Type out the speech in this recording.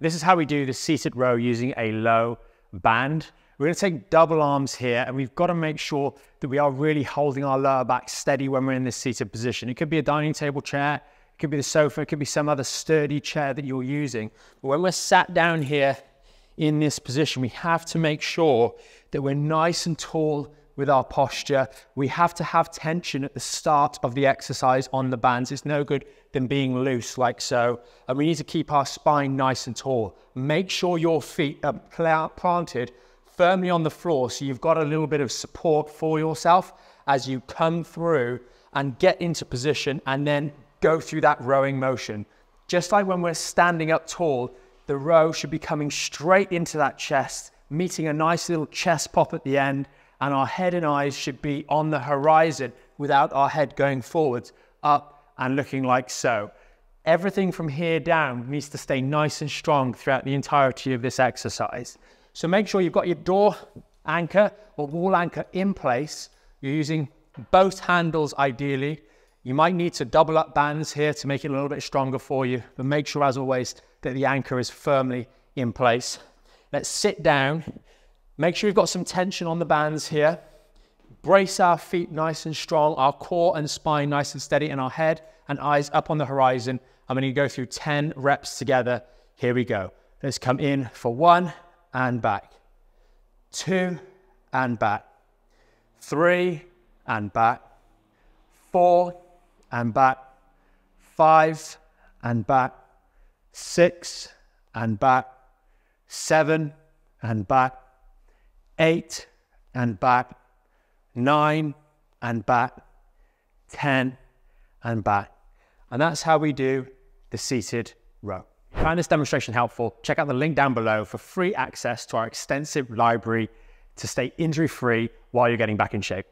This is how we do the seated row using a low band. We're gonna take double arms here and we've gotta make sure that we are really holding our lower back steady when we're in this seated position. It could be a dining table chair, it could be the sofa, it could be some other sturdy chair that you're using. But when we're sat down here in this position, we have to make sure that we're nice and tall with our posture. We have to have tension at the start of the exercise on the bands. It's no good than being loose like so. And we need to keep our spine nice and tall. Make sure your feet are planted firmly on the floor so you've got a little bit of support for yourself as you come through and get into position and then go through that rowing motion. Just like when we're standing up tall, the row should be coming straight into that chest, meeting a nice little chest pop at the end and our head and eyes should be on the horizon without our head going forwards, up and looking like so. Everything from here down needs to stay nice and strong throughout the entirety of this exercise. So make sure you've got your door anchor or wall anchor in place. You're using both handles ideally. You might need to double up bands here to make it a little bit stronger for you, but make sure as always that the anchor is firmly in place. Let's sit down Make sure you've got some tension on the bands here. Brace our feet nice and strong, our core and spine nice and steady, and our head and eyes up on the horizon. I'm going to go through 10 reps together. Here we go. Let's come in for one and back, two and back, three and back, four and back, five and back, six and back, seven and back, eight and back, nine and back, 10 and back. And that's how we do the seated row. Find this demonstration helpful, check out the link down below for free access to our extensive library to stay injury free while you're getting back in shape.